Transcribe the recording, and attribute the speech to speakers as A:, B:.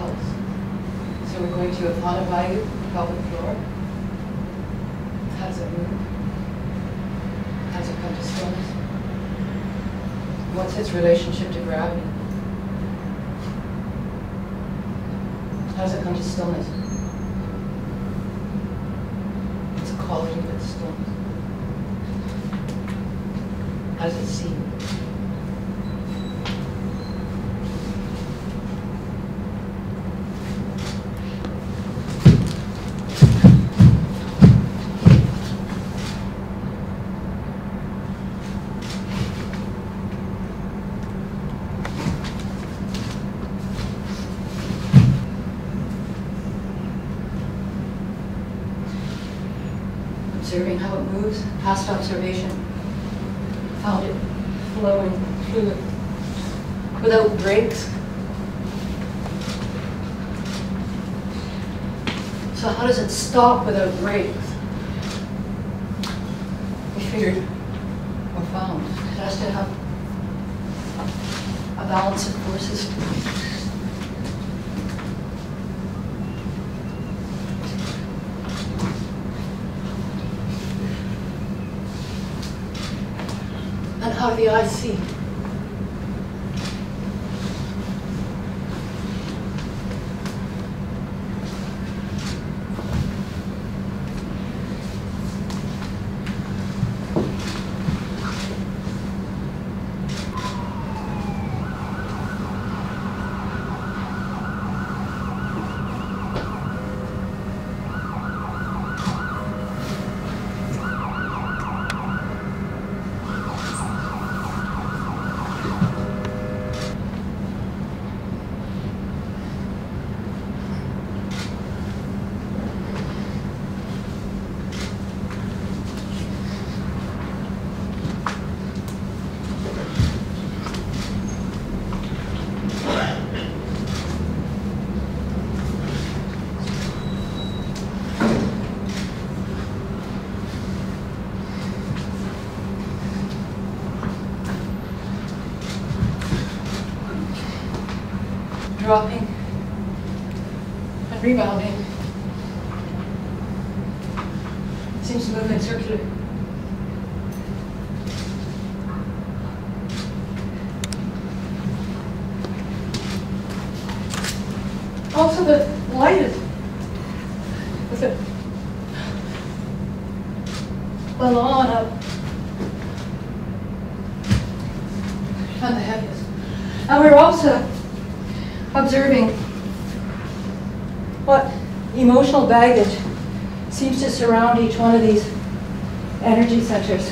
A: So we're going to Apana pelvic floor. Does it move? Does it come to stillness? What's its relationship to gravity? How does it come to stillness? It's a quality of its stillness. How does it see? Observing how it moves, past observation, found it flowing fluid without breaks. So how does it stop without breaks? We figured or found it has to have a balance of forces. And how the eye see. Dropping and rebounding. It Seems to move in circular. Also, the light is with a balloon up on the heaviest. And we're also observing what emotional baggage seems to surround each one of these energy centers.